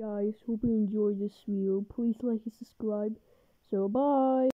guys, hope you enjoyed this video. Please like and subscribe. So bye.